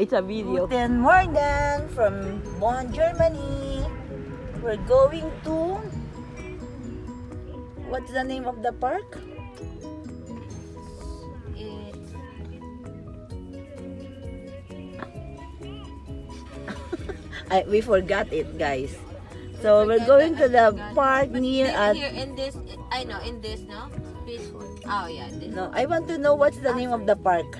It's a video. Guten Morgen from Bonn, Germany. We're going to. What's the name of the park? I, we forgot it, guys. So we're going to the park near at. Here in this, I know, in this, no? Peaceful. Oh, yeah. This. No, I want to know what's the ah, name of the park.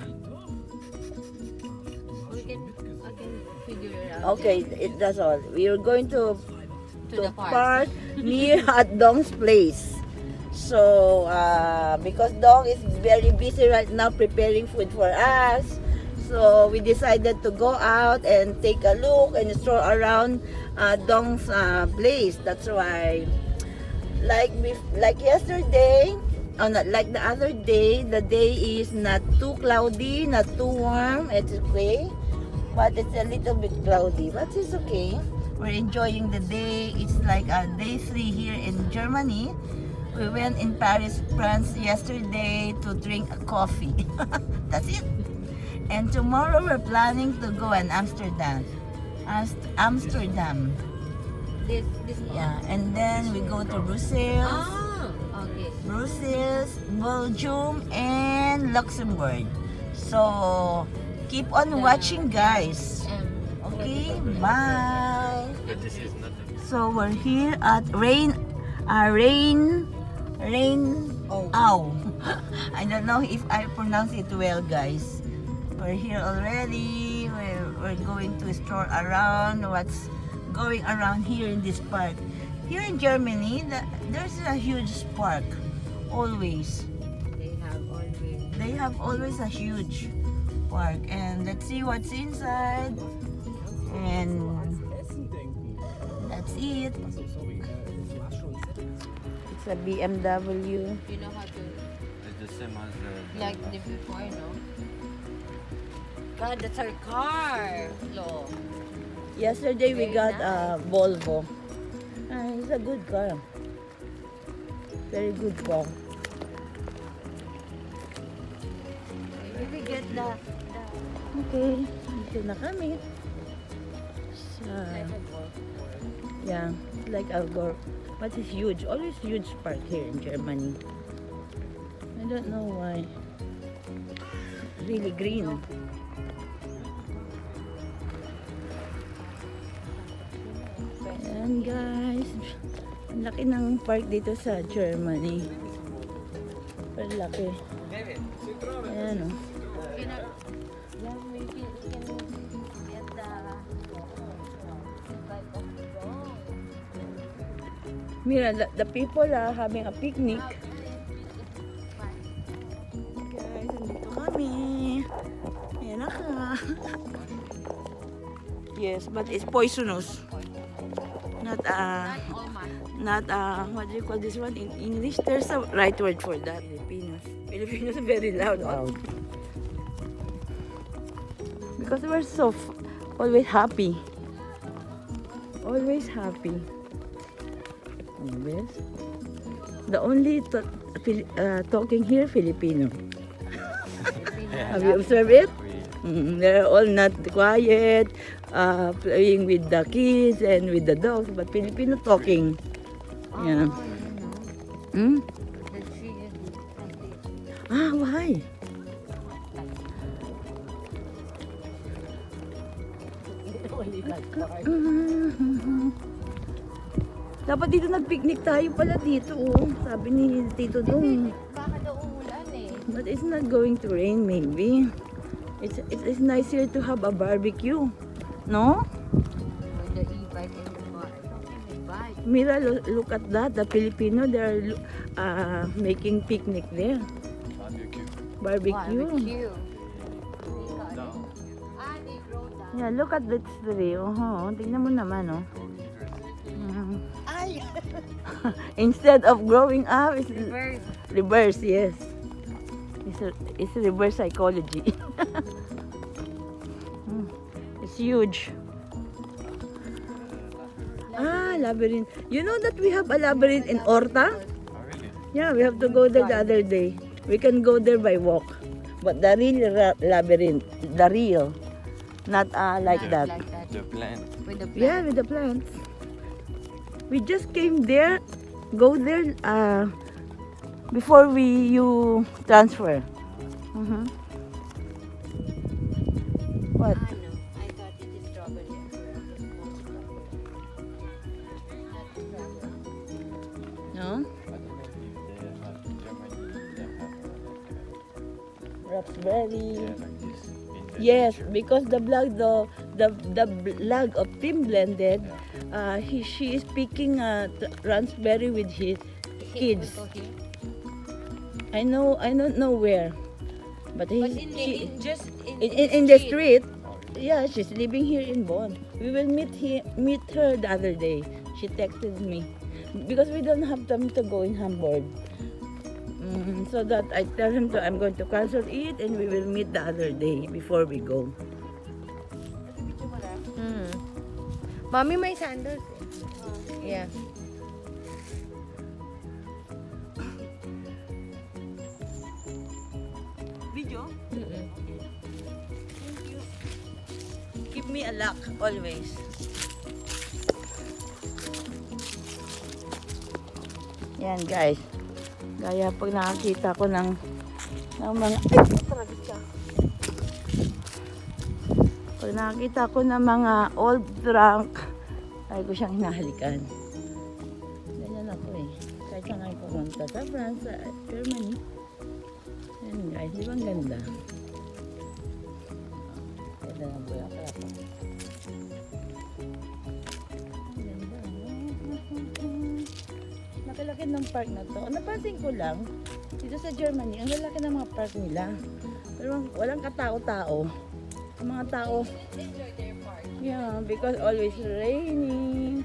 Okay, it, that's all. We are going to To to the park. park near at Dong's place. So, uh, because Dong is very busy right now preparing food for us, so we decided to go out and take a look and stroll around uh, Dong's uh, place. That's why, like like yesterday, oh, not like the other day, the day is not too cloudy, not too warm. It's okay, but it's a little bit cloudy, but it's okay. We're enjoying the day. It's like a day three here in Germany. We went in Paris, France yesterday to drink a coffee. That's it. And tomorrow we're planning to go in Amsterdam. Ast- Amsterdam. This, this Yeah, and then we go to Brussels, Ah, okay. Brussels, Belgium, and Luxembourg. So keep on watching, guys. Um, Okay, bye. So we're here at Rain, uh, Rain, Rain, Ow. I don't know if I pronounce it well, guys. We're here already. We're, we're going to stroll around what's going around here in this park. Here in Germany, the, there's a huge park, always. they have always. They have always a huge park and let's see what's inside and that's it it's a BMW You know how to, It's the same as the. like the before, no? God, that's our car. Lo. yesterday we Very got a Volvo ah, it's a good car very good car Maybe we get the, the okay dito na kami. Sa yeah it's like a golf but it's huge always huge park here in Germany. I don't know why. Really green. Ayan guys ang laki ng park dito sa Germany. Pero laki. Ayan oh. Mira, the, the people are having a picnic. Guys, andito kami. Ayan na ka. yes, but it's poisonous. Not, uh, Oh my. not, uh, what do you call this one in English? There's a right word for that. Filipinos. Filipinos are very loud. Loud. Because we're so always happy. Always happy. Yes. The only to- Fili- uh, talking here Filipino. Have you observed it? Mm, they're all not quiet, uh, playing with the kids and with the dogs, but Filipino talking. Yeah. Oh, know. Hmm? The tree is like this. Ah, why? Dapat dito nag-picnic tayo pala dito, oh. Sabi ni Tito Dong. Baka daw umulan eh. But it's not going to rain, maybe. It's, it's, it's nicer to have a barbecue. No? The e-bike and the bike. Mira, lo- look at that. The Filipino, they're uh, making picnic there. Barbecue. Barbecue. Barbecue. Ah. Yeah, look at this tree. Oh, tingnan mo naman, oh. Instead of growing up, it's Reverse. reverse, yes. It's, a, it's reverse psychology. Mm. it's huge. Ah, labyrinth. You know that we have a labyrinth in Orta? Oh, really? Yeah, we have to go there the other day. We can go there by walk. But the real labyrinth, the real, not uh, like Not that. Like that. The plant. With the plant. Yeah, with the plants. We just came there, go there uh, before we you transfer. Mhm. What? No. I thought it is strawberry. No? I don't know if they have in Germany, they have Raspberry. yeah, like this. In the Yes, because the blog the the the blog of Team Blended, Yeah. Uh, he she is picking uh, raspberry with his kids. I know I don't know where, but he But in, the, she, in just in, in, in, in the street. Yeah, she's living here in Bonn. We will meet he, meet her the other day. She texted me because we don't have time to go in Hamburg. Mm, so that I tell him that I'm going to cancel it and we will meet the other day before we go. Mommy, may sandals. eh. Yeah. Video? Mm-mm. Give me a lock always. Yan guys. Gaya pag nakakita ko ng ng mga ay, talaga siya. Pag nakakita ko ng mga old drunk, ay ko siyang hinahalikan. Ganyan ako eh. Kahit saan kayo pumunta sa France, sa Germany. Yan guys, di ba ang ganda? Ganda ng bulaklak. Ganda? Nakalaki ng park na to. Napansin ko lang, dito sa Germany, ang lalaki ng mga park nila. Pero walang katao-tao. Ang mga tao. Yeah, because always raining.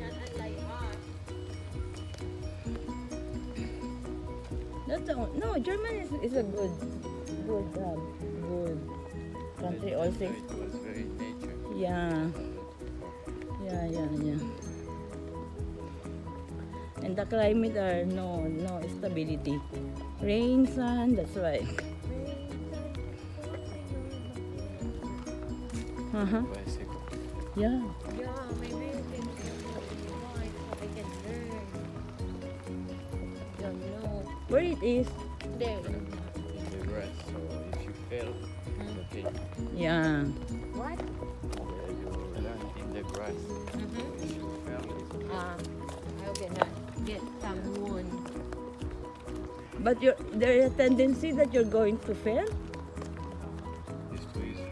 Not unlike us. That's a, no, German is, is a good, good, um, good country also. It was very nature. Yeah. Yeah, yeah, yeah. And the climate are no, no stability. Rain, sun, that's why. Uh-huh. Bicycle. Yeah. Yeah, maybe you can why so I can learn. Don't know. Where it is? There. In the grass. So if you fail, it's okay. Yeah. What? Yeah, you learn in the grass. Mm-hmm. If you fail, it's okay. Ah, I cannot get some wound. But you're, there is a tendency that you're going to fail? It's too easy.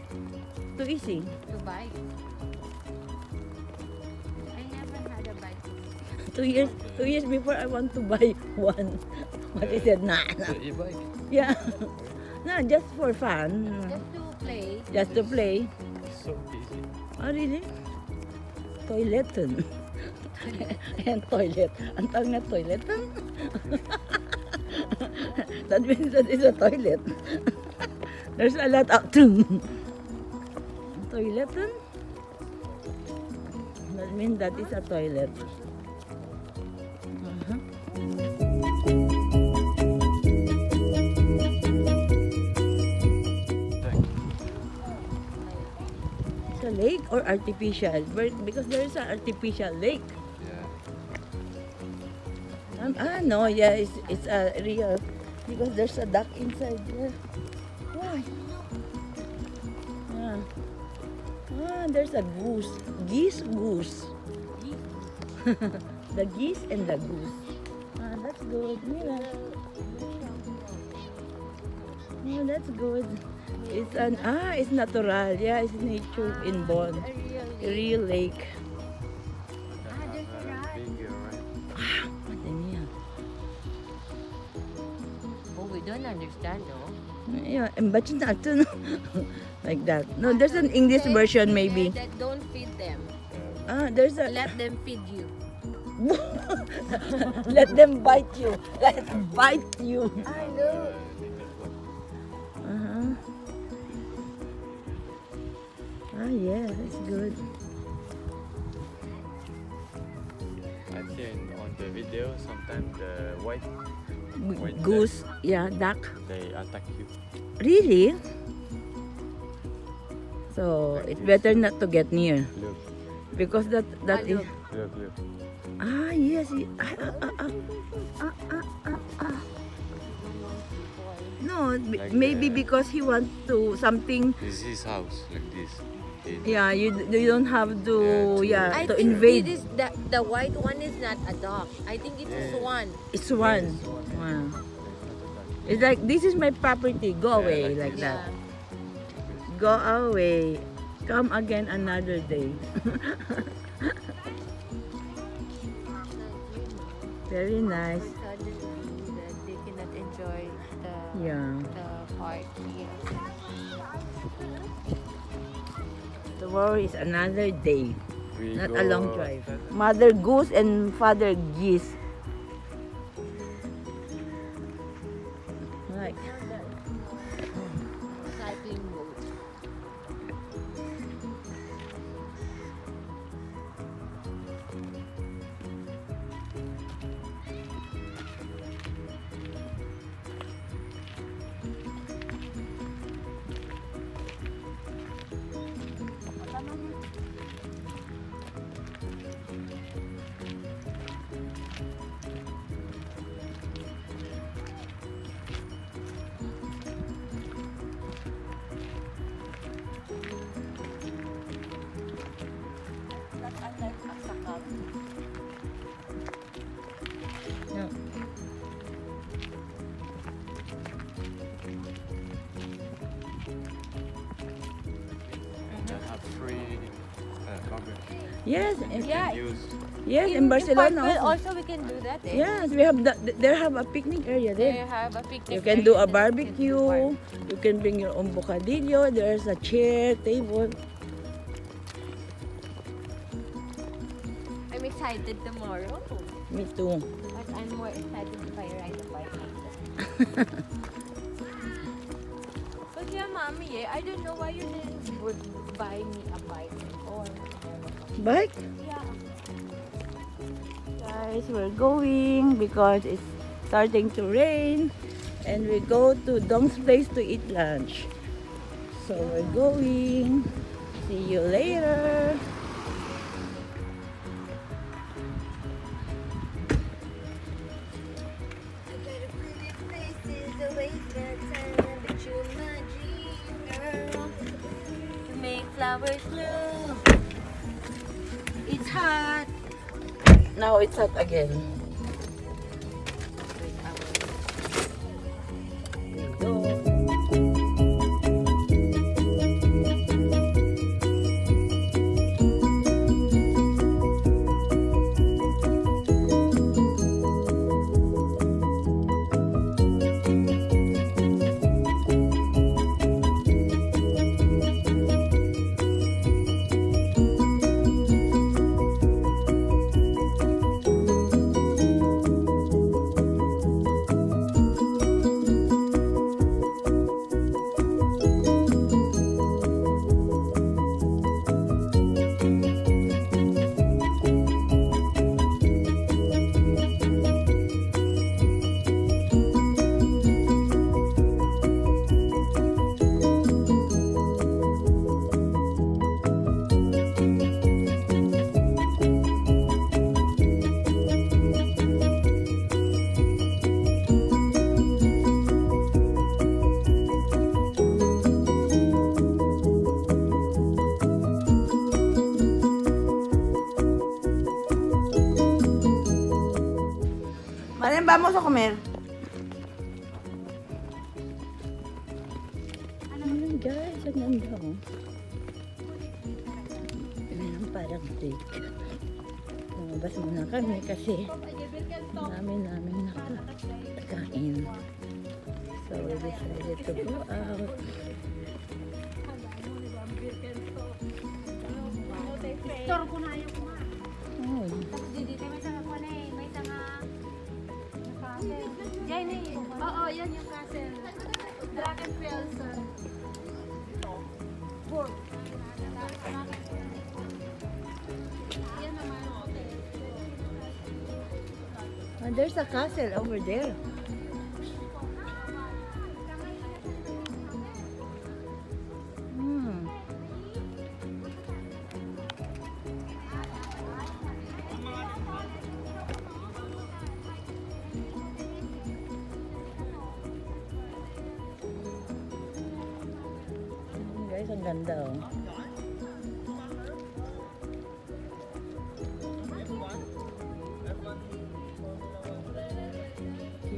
Too easy. Two years, two years before I want to buy one. But he said, nah, nah. The e-bike. Yeah. no, just for fun. Just to play. Just to play. It's so easy. Oh, really? Toileton. Ayan, toilet. Ang tawag na toileton? that means that is a toilet. There's a lot of Toileton? That means that is a toilet. It's a lake or artificial? Because there is an artificial lake. yeah. Um, ah, no, yeah, it's, it's a real, because there's a duck inside there. Why? Yeah. Ah, there's a goose. Geese, goose. the geese and the goose. That's good. Yeah. Oh, that's good. It's an, ah, it's natural. Yeah, it's nature in Bonn. Real lake. Ah, there's a rat. Bigger, right? Madami yan. Oh, we don't understand, though. Yeah, and but not like that. No, there's an English version maybe. That don't feed them. Ah, there's a Let them feed you. let them bite you. Let them bite you. I know. Uh-huh. Ah, yeah, that's good. I think on the video, sometimes the white, G- Wait, Goose, yeah, duck. they attack you. Really? So So it's better not to get near Look, because that that is. look, look. Ah yes. y- Ah, ah, ah, ah. Ah, ah, ah, ah. No, Like maybe the- because he wants to something. This is his house, like this. It- Yeah, you you don't have to Yeah, yeah, I to think invade. it is the the white one is not a dog. I think it's a Yeah. swan. It's one. Wow. It's like this is my property. Go Yeah, away like like this. that. Go away. Come again another day. Very nice. Suddenly that they cannot enjoy the Yeah. the park here. Tomorrow is another day. We Not go, a long drive. Mother goose and father geese. Yes, in- Yeah. Use yes, in, In Barcelona. Park Güell also. also we can do that. Eh? Yes, we have the, they have a picnic area They there. have a picnic. You can do a barbecue. you can You can bring your own bocadillo. There's a chair, table. I'm excited tomorrow. Me too. But I'm more excited if I ride a bike myself. But yeah, mommy, eh, I don't know why you didn't buy me a bike or Bike? yeah. Guys, we're going because it's starting to rain and we go to Dong's place to eat lunch. So we're going. See you later. Karen. Oo, yan yung castle. Dragon Pelson. Board. And there's a castle over there.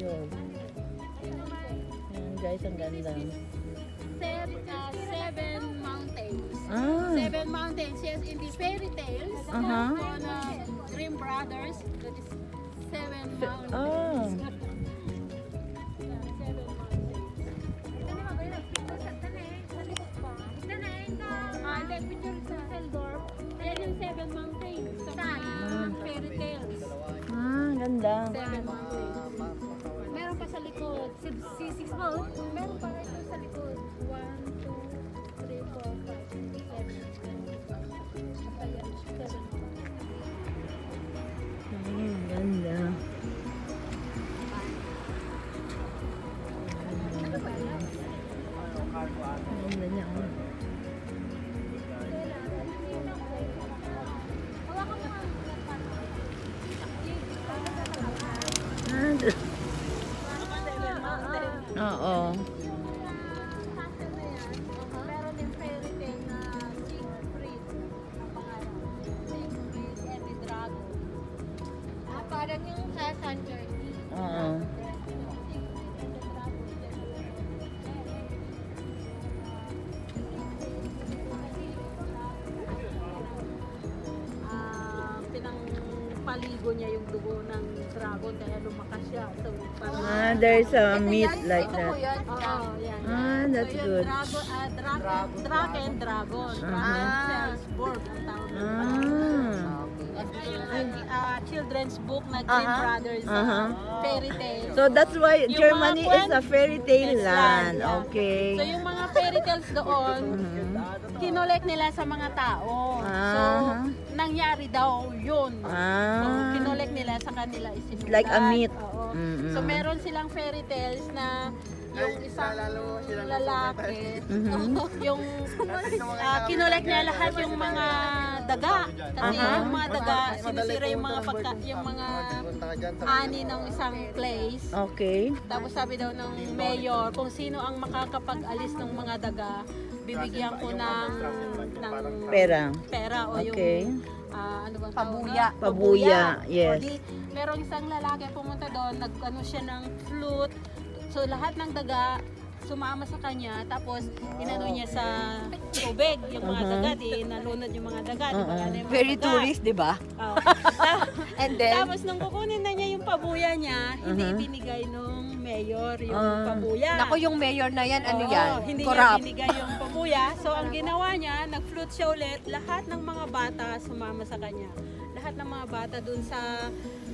Cute. Ayan guys, ang ganda. Seven, uh, seven mountains. Ah, Seven mountains, yes, in the fairy tales. Uh-huh. On uh, Grimm Brothers, that is seven mountains. oh. small. Meron pa ito sa likod. 1, 2, 3, 4, 5, 6, 7, 8, 9, 10. Ang ganda. Ang ganda niya. Ang ganda niya. There's a meat like that. Oo, yan. Ah, that's so, good. Yung dragon, ah, dragon, dragon, dragon. Uh-huh. Dragon tawag nila. Ah. Ah, children's book na Grimm Uh-huh. Brothers Uh-huh. ah, fairy tale. So that's why Yung Germany is a fairy tale land. yeah. Okay. So yung mga fairy tales doon, Mhm. kinolek nila sa mga tao. So, Ah. Nangyari daw yun. So, Ah. kinolek nila sa kanila isinulat. Like a myth. Oo. Mm-mm. So, meron silang fairy tales na yung isang lalaki, Mhm. yung ah, kinolek niya lahat yung mga daga. Kasi Aha. yung mga daga, sinisira yung mga pagka, yung mga ani ng isang place. Okay. Tapos sabi daw ng mayor, kung sino ang makakapag-alis ng mga daga, bibigyan ko ng, ng Pera. pera o Okay. yung ah, ano bang Pabuya. doon? Pabuya, yes. O di, merong isang lalaki pumunta doon, nag ano siya ng flute. So lahat ng daga sumama sa kanya tapos inano niya sa tubig yung mga Uh-huh. daga di nalunod yung mga daga di ba Uh-uh. Ano yung mga Very daga? tourist, di ba? Oo. And then, Tapos nung kukunin na niya yung pabuya niya, hindi Uh-huh. binigay nung mayor yung Ah. pabuya. naku yung mayor na yan, ano Oo, yan? Hindi Corrupt. niya binigay yung pabuya. So ang ginawa niya, nag-float siya ulit. Lahat ng mga bata sumama sa kanya. Lahat ng mga bata dun sa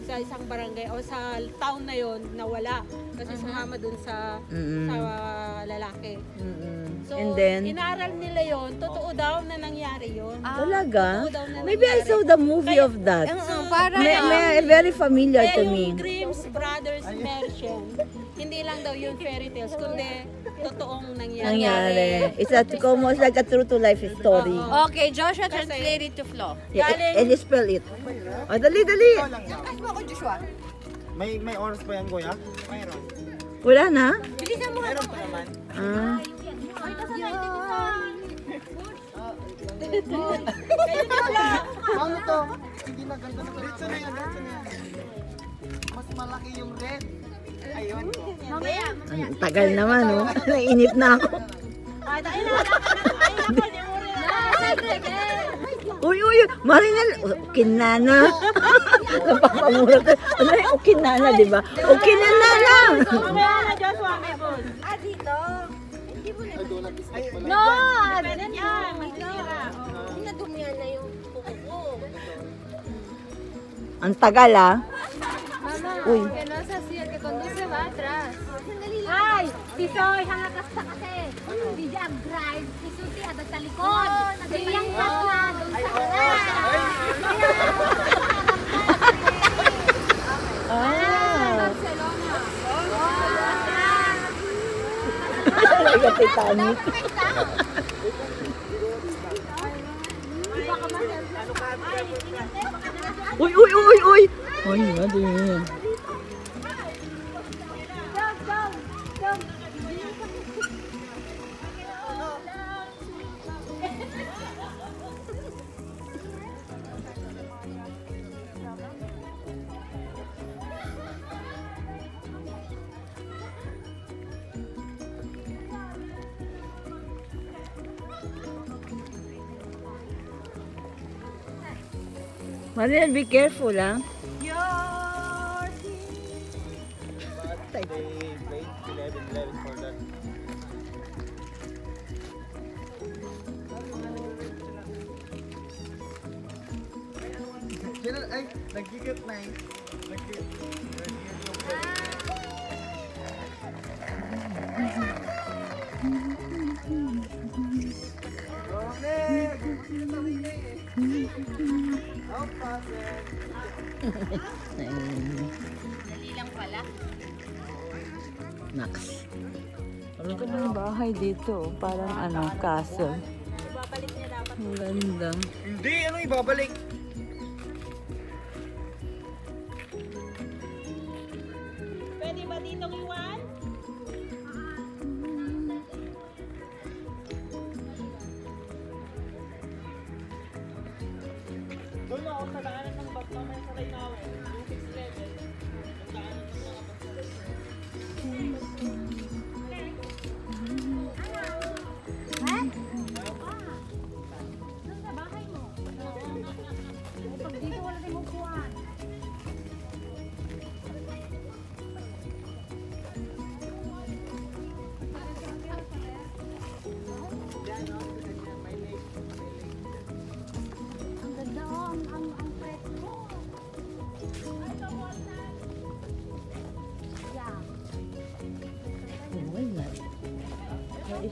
sa isang barangay o sa town na yon nawala kasi sumama dun sa Mm-mm. sa lalaki. Mm-mm. So, And then, inaral nila yon totoo daw na nangyari yon. Ah, talaga? Daw na Maybe I nangyari. saw the movie of that. ang, ang para May, may, very familiar Kaya to yung me. Grimm's Brothers hindi lang daw yung fairy tales, kundi totoong nangyari. Nangyari. It's a, almost like a true to life story. Oo. Okay, Joshua, translate it to Flo. Yeah, Galing- and spell it. Oh, dali, dali. Ask mo ako, Joshua. May may oras pa yan, kuya? Mayroon. Wala na? Bilisan mo. Meron pa naman. Ah. Ano to? Hindi na ganda na. Diretso na yan, diretso na yan. Mas malaki yung red. Ang tagal naman, oh. Nainip na ako. Ay, dahil na, ay, nako, di mo rin. Uy, uy, Marinel, oh, kinana. Napapamura ka. Ano yung kinana, di ba? O kinana. Ball. Ah, dito. No! Pwede yan, masisira. Nadumihan na yung kuko ko. Ang tagal, ah. Uy. Isoy, hangatas sa kasi. Hindi siya grind. Isuti agad sa likod. Siyang tas na doon sa kanan. Talaga Titanic. Uy, uy, uy, uy! Uy, ano yun? Mariel, be careful, ah. They played 11-11 for that. Na eh. Dali lang pala. Ano ka yung bahay dito? Parang ano, castle. Ibabalik niya dapat. Ang ganda. Hindi, ano ibabalik? Doon ako sa daanan ng bag mamaya sa Rainawe. Yung 6 level. Yung daanan ng mga bag Oh,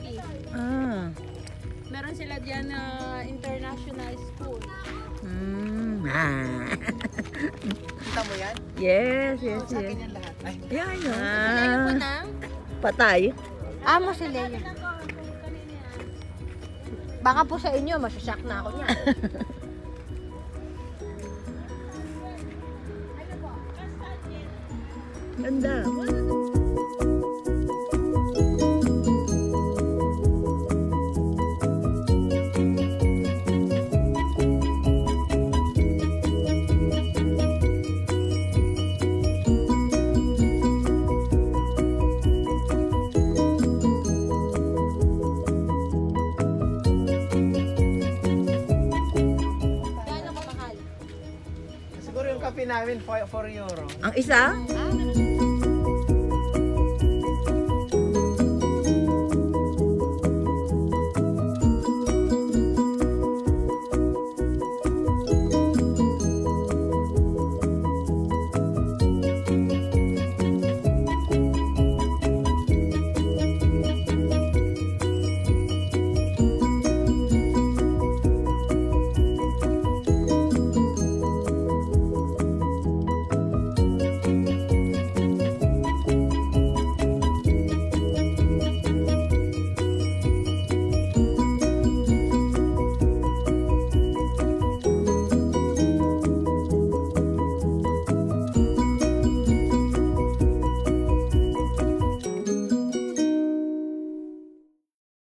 community. Ah. Meron sila diyan na international school. Mm. Ah. Kita mo yan? Yes, yes, Sa yes. akin yan lahat. Ay, know. Ano Ah. Patay. Amo si Leia. Baka po sa inyo, masasyak na ako niya. Ganda. Gaano will fight for euro. Ang isa?